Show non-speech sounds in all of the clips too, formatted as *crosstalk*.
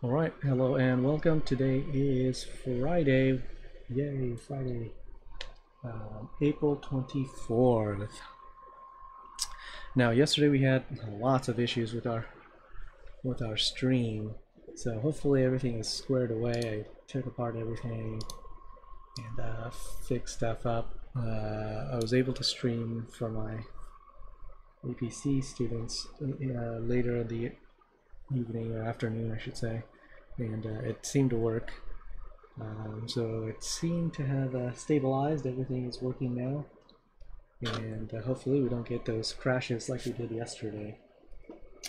All right, hello and welcome. Today is Friday. Yay, Friday. Um, April 24th. Now, yesterday we had lots of issues with our with our stream. So hopefully everything is squared away. I took apart everything and uh, fixed stuff up. Uh, I was able to stream for my APC students uh, later in the evening or afternoon, I should say, and uh, it seemed to work. Um, so it seemed to have uh, stabilized. Everything is working now, and uh, hopefully we don't get those crashes like we did yesterday.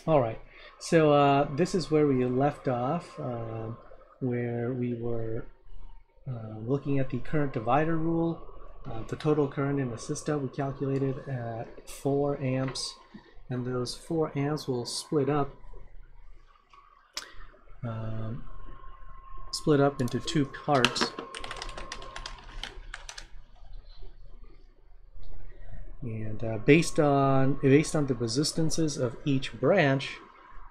All right, so uh, this is where we left off, um, where we were uh, looking at the current divider rule. Uh, the total current in the system we calculated at 4 amps, and those 4 amps will split up um, split up into two parts. And uh, based on based on the resistances of each branch,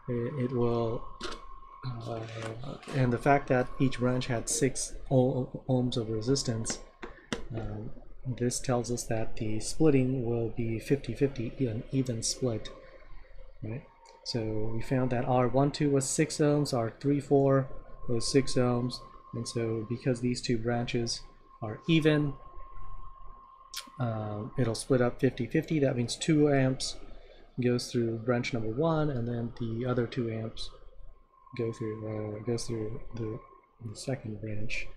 it, it will, uh, and the fact that each branch had six ohms of resistance, um, this tells us that the splitting will be 50-50, an even split, right? So we found that R12 was 6 ohms, R34 was 6 ohms, and so because these two branches are even, um, it'll split up 50-50. That means 2 amps goes through branch number 1, and then the other 2 amps go through uh, goes through the, the second branch.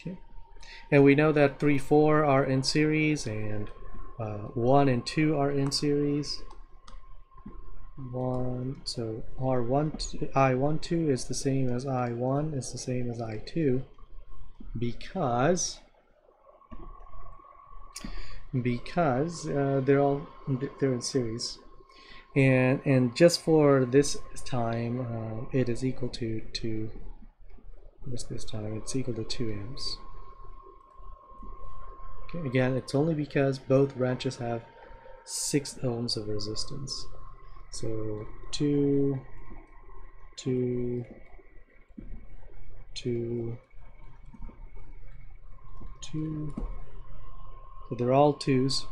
Okay, and we know that 3, 4 are in series, and uh, 1 and 2 are in series one so r1 i12 is the same as i1 is the same as i2 because because uh, they're all they're in series. And and just for this time uh, it is equal to to what's this time? It's equal to 2 amps. Okay again it's only because both branches have 6 ohms of resistance so two, two, two, two. So they're all twos.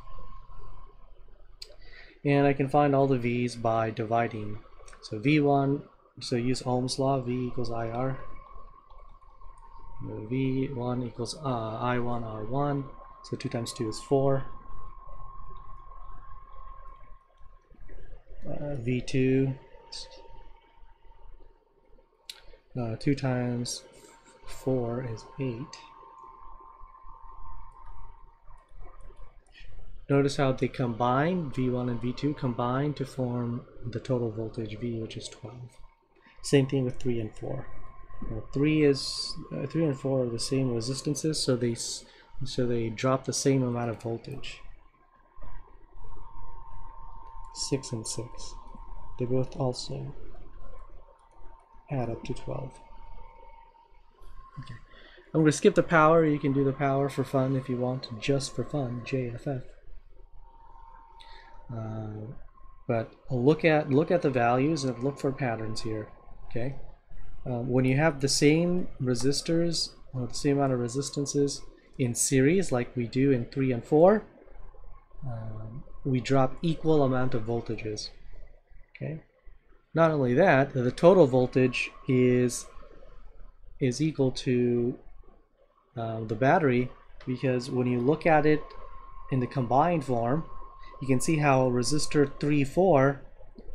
And I can find all the V's by dividing. So V1, so use Ohm's law, V equals IR. V1 equals uh, I1 R1. So 2 times 2 is 4. Uh, v2 uh, 2 times 4 is 8 notice how they combine v1 and v2 combine to form the total voltage v which is 12 same thing with 3 and 4 now, 3 is uh, 3 and 4 are the same resistances so they so they drop the same amount of voltage 6 and 6. They both also add up to 12. Okay. I'm going to skip the power. You can do the power for fun if you want, just for fun, JFF. Uh, but look at look at the values and look for patterns here. Okay, uh, when you have the same resistors or the same amount of resistances in series, like we do in three and four, um, we drop equal amount of voltages. Okay. Not only that, the total voltage is is equal to uh, the battery because when you look at it in the combined form, you can see how resistor 3, 4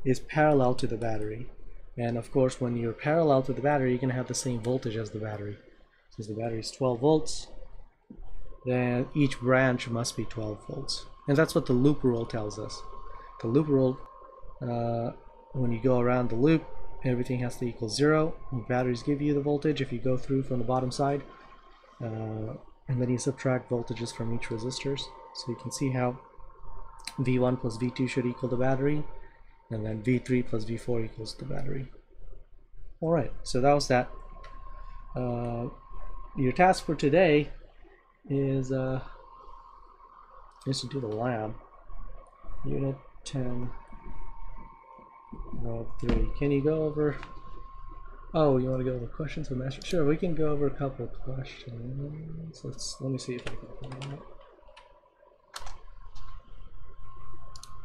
is parallel to the battery. And of course, when you're parallel to the battery, you're to have the same voltage as the battery. Since the battery is 12 volts, then each branch must be 12 volts. And that's what the loop rule tells us. The loop rule, uh, when you go around the loop, everything has to equal zero. Batteries give you the voltage if you go through from the bottom side. Uh, and then you subtract voltages from each resistors. So you can see how V1 plus V2 should equal the battery. And then V3 plus V4 equals the battery. Alright, so that was that. Uh, your task for today is uh, is to do the lab. Unit 10 of 3. Can you go over Oh, you want to go over questions with master? Sure, we can go over a couple questions. Let's let me see if I can find it.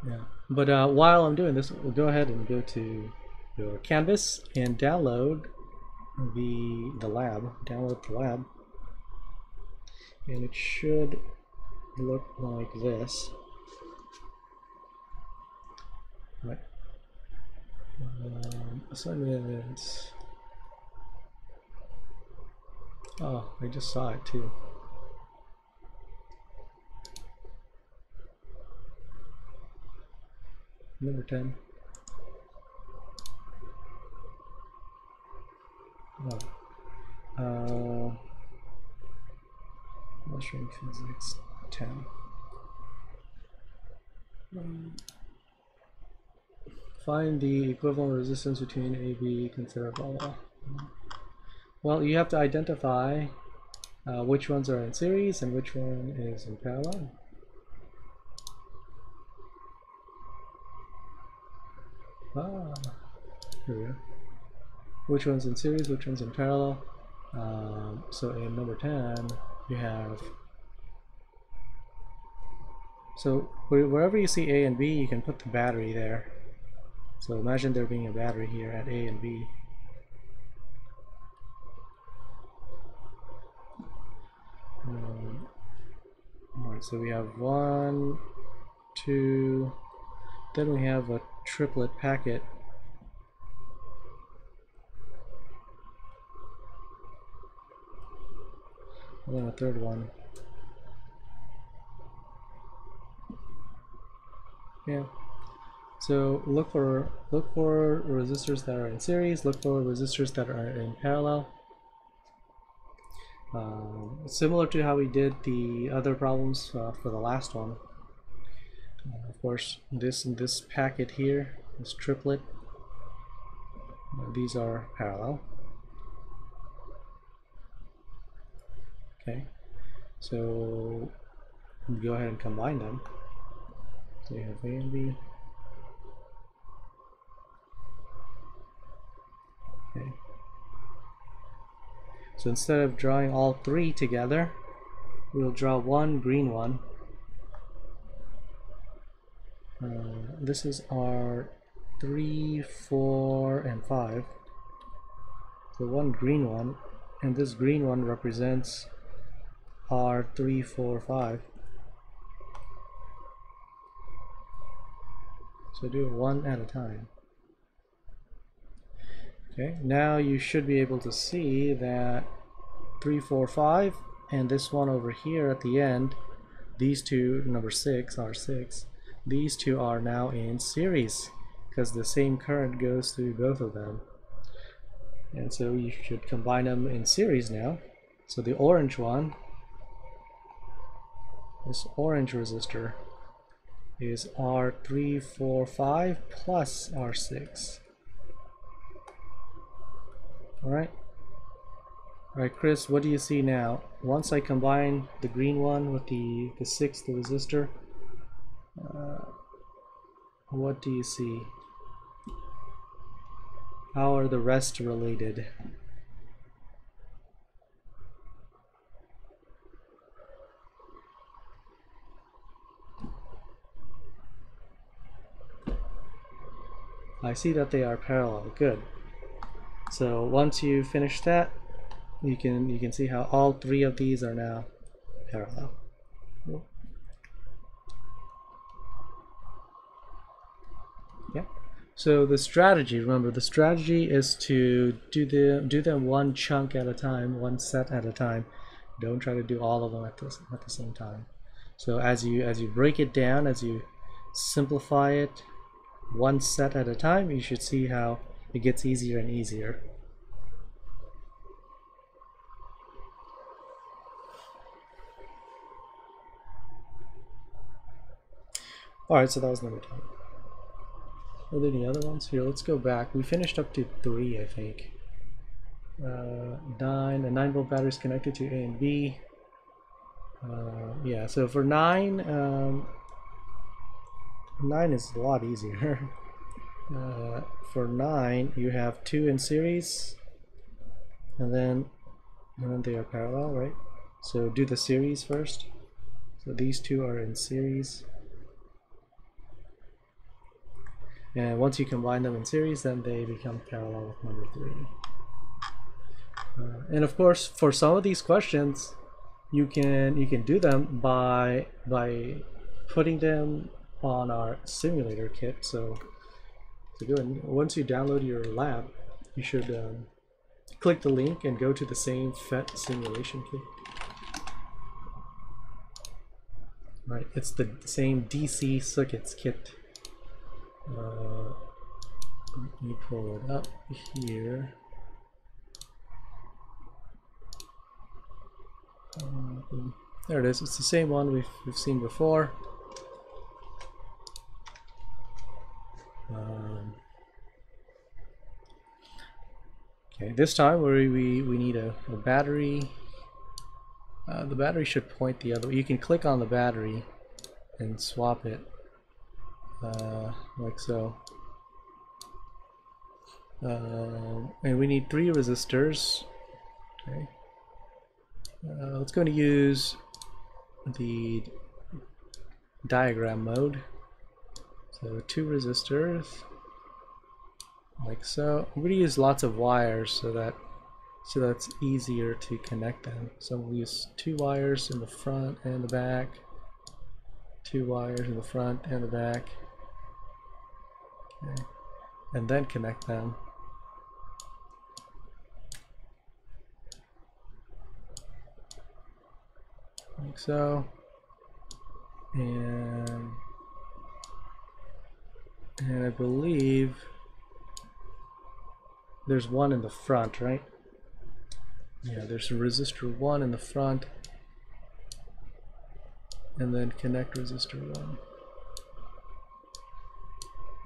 Yeah, but uh, while I'm doing this, we'll go ahead and go to your Canvas and download the the lab. Download the lab, and it should look like this. Right. Um. Oh, I just saw it too. Number 10. Oh. Uh, mastering physics 10. Um, find the equivalent resistance between AB, consider blah blah. Well, you have to identify uh, which ones are in series and which one is in parallel. Ah, here we go. Which one's in series, which one's in parallel. Um, so in number 10, you have so wherever you see A and B, you can put the battery there. So imagine there being a battery here at A and B. Um, Alright, so we have one, two, then we have a triplet packet. And then a third one. Yeah. So look for look for resistors that are in series, look for resistors that are in parallel. Um, similar to how we did the other problems uh, for the last one. Uh, of course, this this packet here, this triplet, uh, these are parallel. Okay, so go ahead and combine them. So you have A and B. Okay. So instead of drawing all three together, we'll draw one green one. Uh, this is our 3, 4, and 5. So one green one, and this green one represents our 3, 4, 5. So do it one at a time. Okay, now you should be able to see that 3, 4, 5 and this one over here at the end, these two, number 6, are 6, these two are now in series because the same current goes through both of them. And so you should combine them in series now. So the orange one, this orange resistor is R345 plus R6. Alright. Alright, Chris, what do you see now? Once I combine the green one with the, the sixth resistor, uh, what do you see? How are the rest related? I see that they are parallel. Good. So once you finish that, you can you can see how all three of these are now parallel. Yeah. So the strategy, remember, the strategy is to do the do them one chunk at a time, one set at a time. Don't try to do all of them at this at the same time. So as you as you break it down, as you simplify it, one set at a time, you should see how it gets easier and easier. Alright, so that was number 10. Are there any other ones? Here, let's go back. We finished up to 3, I think. Uh, 9, a 9 volt battery is connected to A and B. Uh, yeah, so for 9, um, 9 is a lot easier. *laughs* uh, for 9, you have 2 in series, and then and they are parallel, right? So do the series first. So these two are in series. And once you combine them in series, then they become parallel with number three. Uh, and of course, for some of these questions, you can you can do them by by putting them on our simulator kit. So to do it, once you download your lab, you should um, click the link and go to the same PhET simulation kit. Right, it's the same DC circuits kit. Uh, let me pull it up here. Um, there it is. It's the same one we've, we've seen before. Um, okay, this time we, we, we need a, a battery. Uh, the battery should point the other way. You can click on the battery and swap it uh, like so. Uh, and we need three resistors. Okay. Uh, let's go to use the diagram mode. So two resistors, like so. I'm going to use lots of wires so that so that's easier to connect them. So we'll use two wires in the front and the back, two wires in the front and the back, okay. and then connect them. like so and and I believe there's one in the front right? Yeah there's a resistor 1 in the front and then connect resistor 1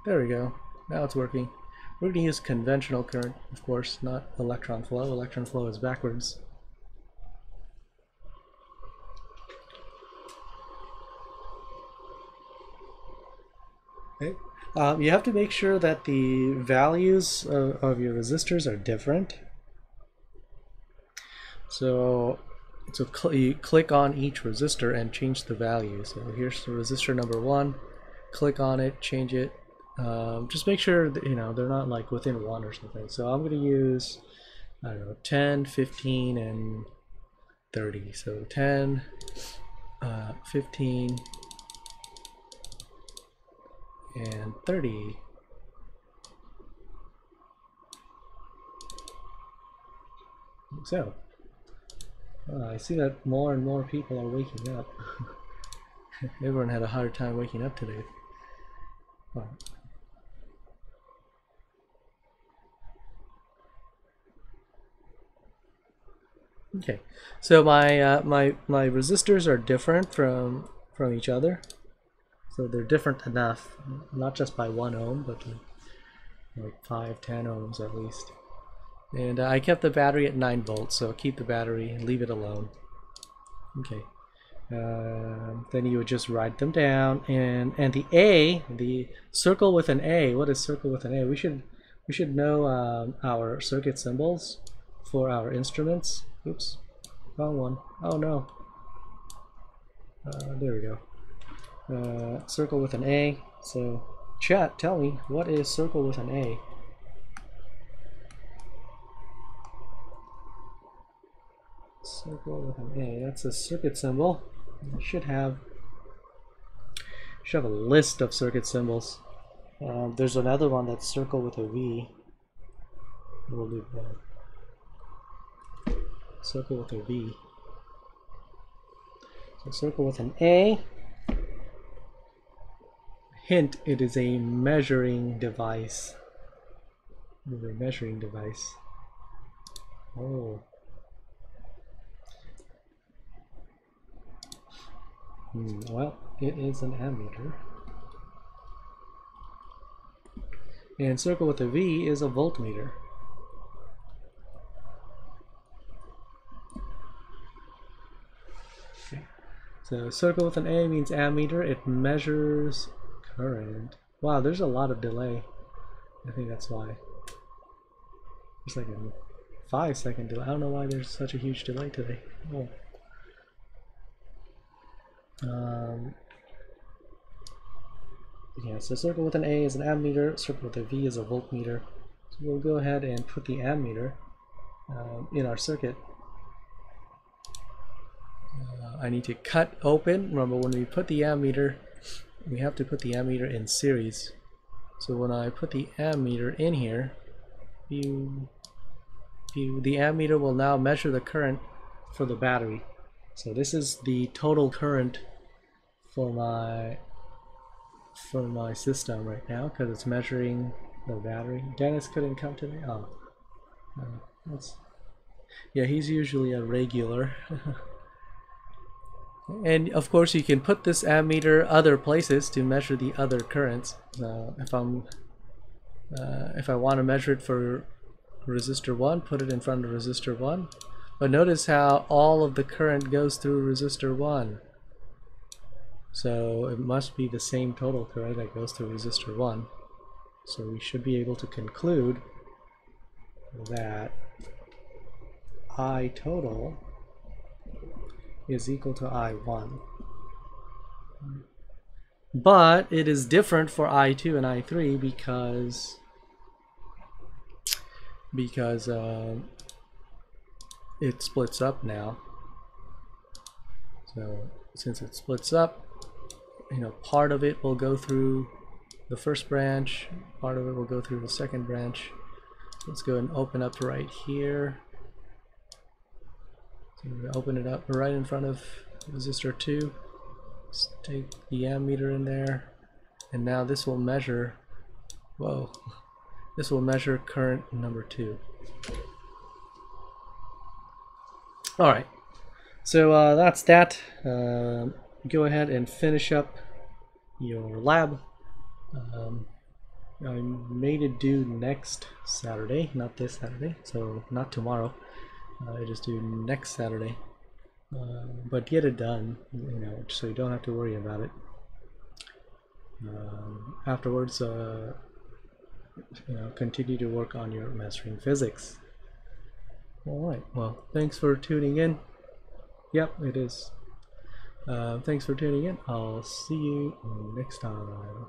there we go. Now it's working. We're going to use conventional current of course not electron flow. Electron flow is backwards. Okay. Um, you have to make sure that the values of, of your resistors are different. So, so cl you click on each resistor and change the value. So here's the resistor number one. Click on it, change it. Um, just make sure that you know they're not like within one or something. So I'm going to use I don't know 10, 15, and 30. So 10, uh, 15, and 30. So, uh, I see that more and more people are waking up. *laughs* Everyone had a hard time waking up today. Okay, so my uh, my my resistors are different from from each other. So they're different enough, not just by one ohm, but like 5, 10 ohms at least. And I kept the battery at 9 volts, so keep the battery and leave it alone. Okay. Uh, then you would just write them down, and and the A, the circle with an A. What is circle with an A? We should we should know um, our circuit symbols for our instruments. Oops, wrong one. Oh no. Uh, there we go uh, circle with an A. So chat, tell me, what is circle with an A? Circle with an A, that's a circuit symbol. You should have should have a list of circuit symbols. Uh, there's another one that's circle with a V. We'll leave that. Circle with a V. So circle with an A Hint, it is a measuring device. A measuring device. Oh. Hmm, well, it is an ammeter. And circle with a V is a voltmeter. Okay. So circle with an A means ammeter. It measures current. Wow, there's a lot of delay. I think that's why. There's like a five second delay. I don't know why there's such a huge delay today. Oh. Um, yeah, so circle with an A is an ammeter, circle with a V is a voltmeter. So we'll go ahead and put the ammeter um, in our circuit. Uh, I need to cut open. Remember, when we put the ammeter, we have to put the ammeter in series. So when I put the ammeter in here, the ammeter will now measure the current for the battery. So this is the total current for my for my system right now because it's measuring the battery. Dennis couldn't come today. Oh, uh, that's yeah. He's usually a regular. *laughs* and of course, you can put this ammeter other places to measure the other currents. So if I'm uh, if I want to measure it for resistor 1, put it in front of resistor 1. But notice how all of the current goes through resistor 1. So it must be the same total current that goes through resistor 1. So we should be able to conclude that I total is equal to I1. But it is different for I2 and I3 because because uh, it splits up now. So since it splits up, you know, part of it will go through the first branch, part of it will go through the second branch. Let's go and open up right here. Open it up right in front of resistor 2. Let's take the ammeter in there. And now this will measure, whoa, this will measure current number 2. Alright, so uh, that's that. Uh, go ahead and finish up your lab. Um, I made it due next Saturday, not this Saturday, so not tomorrow. Uh, I just do next Saturday. Uh, but get it done, you know, so you don't have to worry about it. Um, afterwards, uh, you know, continue to work on your mastering physics. All right. Well, thanks for tuning in. Yep, it is. Uh, thanks for tuning in. I'll see you next time.